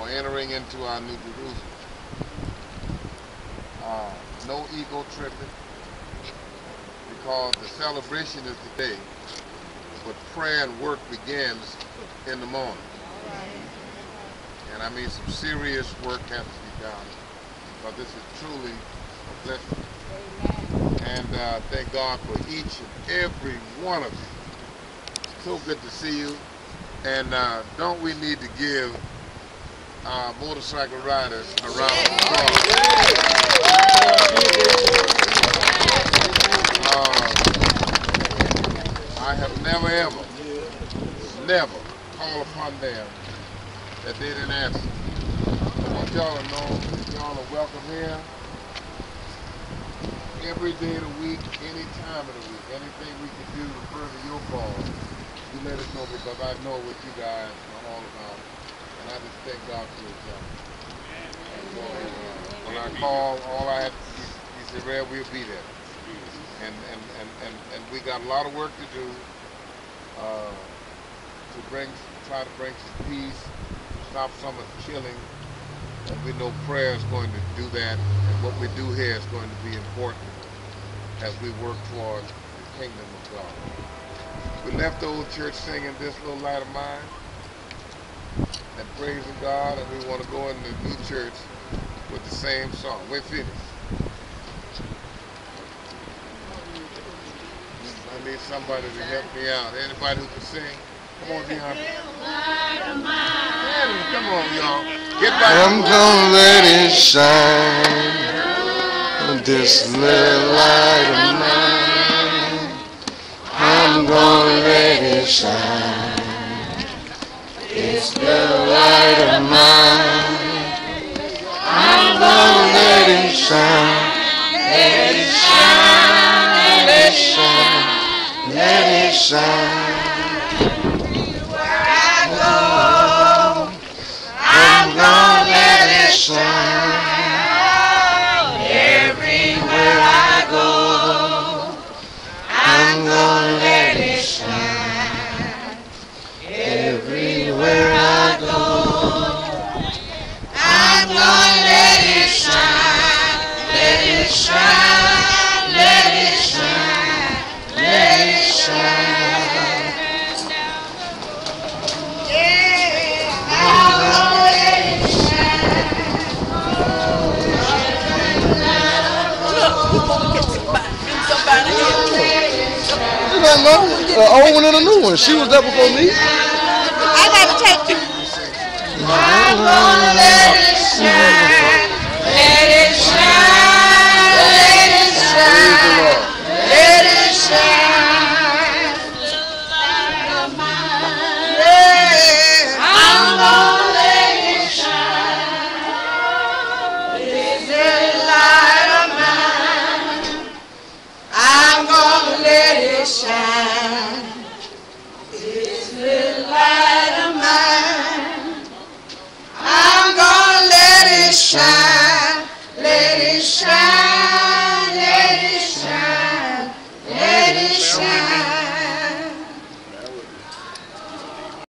or entering into our new Jerusalem. Uh, no ego tripping because the celebration is today, but prayer and work begins in the morning. And I mean some serious work has to be done, but this is truly a blessing. And uh, thank God for each and every one of you. So good to see you. And uh, don't we need to give our motorcycle riders around the applause? Uh, I have never ever, never called upon them that they didn't answer. I want y'all to know y'all are welcome here every day of the week, any time of the week. Anything we can do to further your cause, you let us know because I know what you guys are all about. I just thank God for his job. Uh, when I call, all I to he, he said, Red, we'll be there. And, and, and, and, and we got a lot of work to do uh, to bring, try to bring some peace, stop some of the killing. And we know prayer is going to do that. And what we do here is going to be important as we work toward the kingdom of God. We left the old church singing this little light of mine and praising God, and we want to go in the new church with the same song. We're finished. I need somebody to help me out. Anybody who can sing? Come on, Dion. Come on, y'all. Get back. I'm gonna let it shine. This little light of mine. I'm gonna let it shine. This the light of mine. I'm gonna let it shine. Let it shine. Let it shine. Let it shine. Where I go, I'm gonna let it shine. You don't? An old one and a new one. She was there before me. I gotta take you. shine. Light I'm gonna let it shine, let it shine.